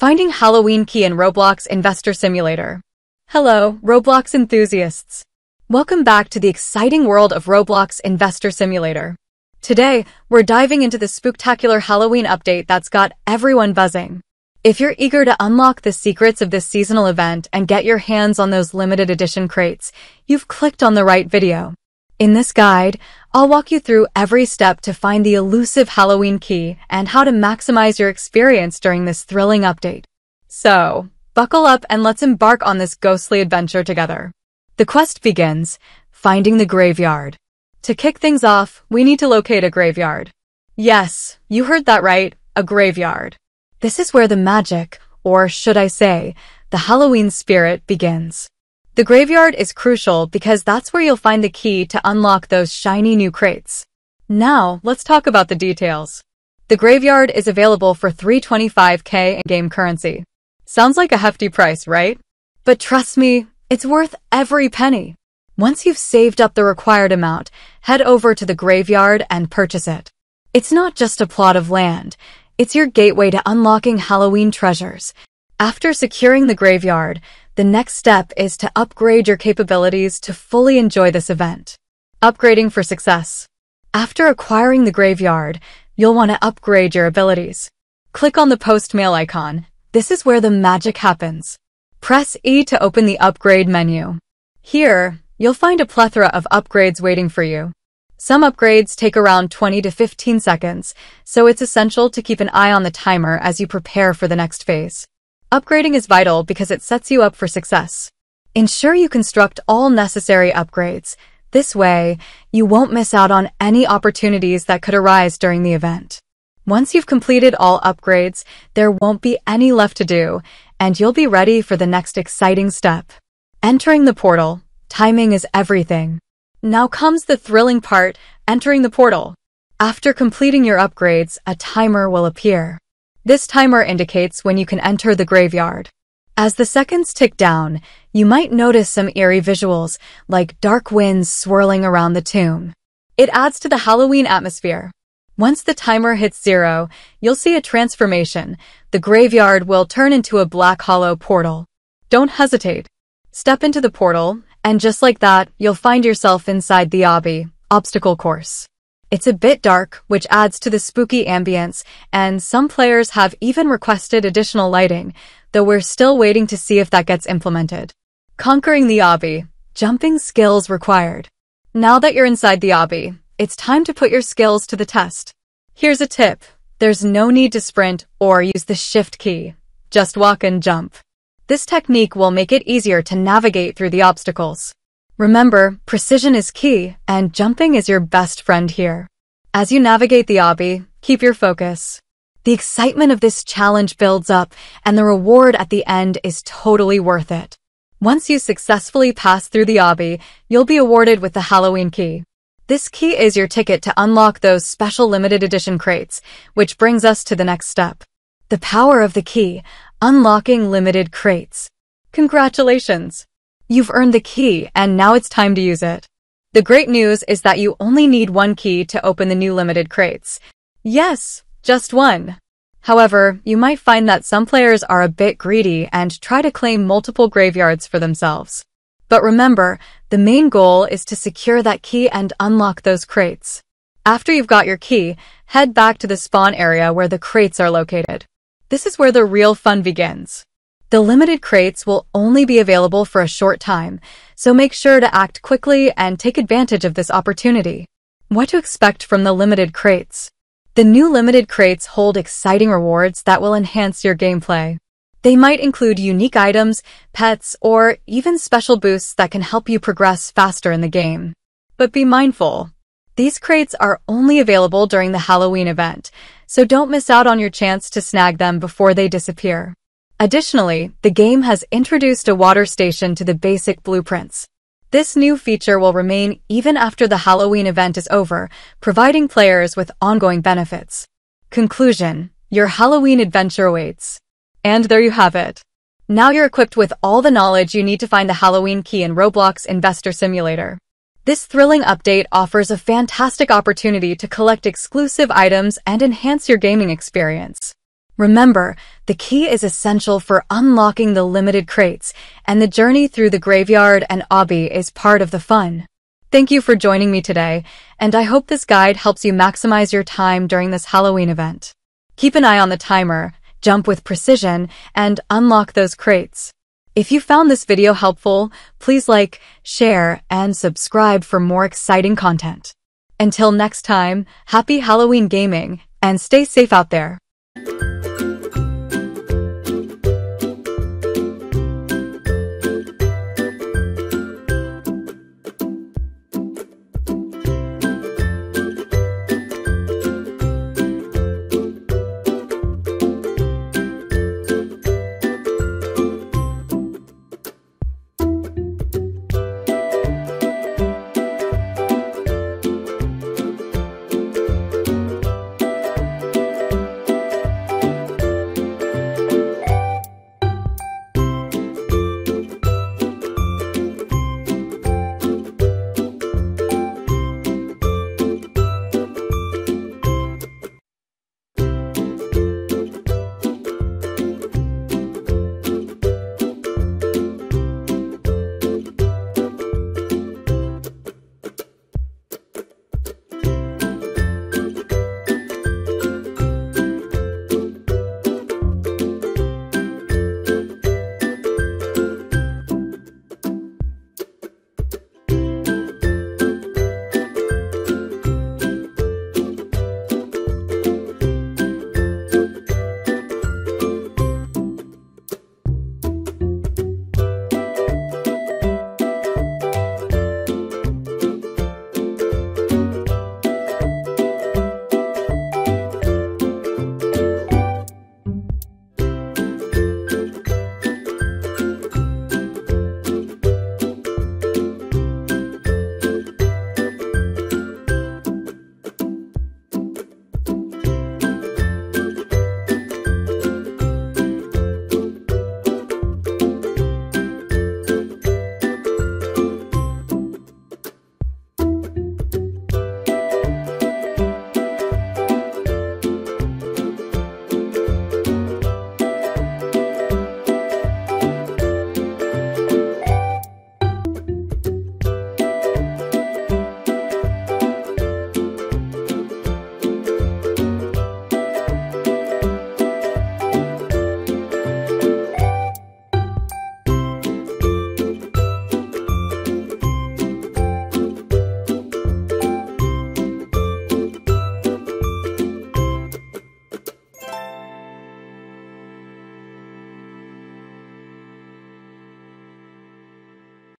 Finding Halloween Key in Roblox Investor Simulator. Hello, Roblox enthusiasts. Welcome back to the exciting world of Roblox Investor Simulator. Today, we're diving into the spooktacular Halloween update that's got everyone buzzing. If you're eager to unlock the secrets of this seasonal event and get your hands on those limited edition crates, you've clicked on the right video. In this guide, I'll walk you through every step to find the elusive Halloween key and how to maximize your experience during this thrilling update. So, buckle up and let's embark on this ghostly adventure together. The quest begins, finding the graveyard. To kick things off, we need to locate a graveyard. Yes, you heard that right, a graveyard. This is where the magic, or should I say, the Halloween spirit begins. The graveyard is crucial because that's where you'll find the key to unlock those shiny new crates. Now, let's talk about the details. The graveyard is available for 325k in-game currency. Sounds like a hefty price, right? But trust me, it's worth every penny. Once you've saved up the required amount, head over to the graveyard and purchase it. It's not just a plot of land, it's your gateway to unlocking Halloween treasures. After securing the graveyard, the next step is to upgrade your capabilities to fully enjoy this event. Upgrading for success. After acquiring the graveyard, you'll want to upgrade your abilities. Click on the post mail icon. This is where the magic happens. Press E to open the upgrade menu. Here, you'll find a plethora of upgrades waiting for you. Some upgrades take around 20 to 15 seconds, so it's essential to keep an eye on the timer as you prepare for the next phase. Upgrading is vital because it sets you up for success. Ensure you construct all necessary upgrades. This way, you won't miss out on any opportunities that could arise during the event. Once you've completed all upgrades, there won't be any left to do, and you'll be ready for the next exciting step. Entering the portal. Timing is everything. Now comes the thrilling part, entering the portal. After completing your upgrades, a timer will appear. This timer indicates when you can enter the graveyard. As the seconds tick down, you might notice some eerie visuals, like dark winds swirling around the tomb. It adds to the Halloween atmosphere. Once the timer hits zero, you'll see a transformation. The graveyard will turn into a black hollow portal. Don't hesitate. Step into the portal, and just like that, you'll find yourself inside the obby, obstacle course. It's a bit dark, which adds to the spooky ambience, and some players have even requested additional lighting, though we're still waiting to see if that gets implemented. Conquering the obby. Jumping skills required. Now that you're inside the obby, it's time to put your skills to the test. Here's a tip. There's no need to sprint or use the shift key. Just walk and jump. This technique will make it easier to navigate through the obstacles. Remember, precision is key, and jumping is your best friend here. As you navigate the obby, keep your focus. The excitement of this challenge builds up, and the reward at the end is totally worth it. Once you successfully pass through the obby, you'll be awarded with the Halloween key. This key is your ticket to unlock those special limited edition crates, which brings us to the next step. The power of the key, unlocking limited crates. Congratulations! You've earned the key, and now it's time to use it. The great news is that you only need one key to open the new limited crates. Yes, just one. However, you might find that some players are a bit greedy and try to claim multiple graveyards for themselves. But remember, the main goal is to secure that key and unlock those crates. After you've got your key, head back to the spawn area where the crates are located. This is where the real fun begins. The limited crates will only be available for a short time, so make sure to act quickly and take advantage of this opportunity. What to expect from the limited crates? The new limited crates hold exciting rewards that will enhance your gameplay. They might include unique items, pets, or even special boosts that can help you progress faster in the game. But be mindful. These crates are only available during the Halloween event, so don't miss out on your chance to snag them before they disappear. Additionally, the game has introduced a water station to the basic blueprints. This new feature will remain even after the Halloween event is over, providing players with ongoing benefits. Conclusion. Your Halloween adventure awaits. And there you have it. Now you're equipped with all the knowledge you need to find the Halloween key in Roblox Investor Simulator. This thrilling update offers a fantastic opportunity to collect exclusive items and enhance your gaming experience. Remember, the key is essential for unlocking the limited crates, and the journey through the graveyard and obby is part of the fun. Thank you for joining me today, and I hope this guide helps you maximize your time during this Halloween event. Keep an eye on the timer, jump with precision, and unlock those crates. If you found this video helpful, please like, share, and subscribe for more exciting content. Until next time, happy Halloween gaming, and stay safe out there.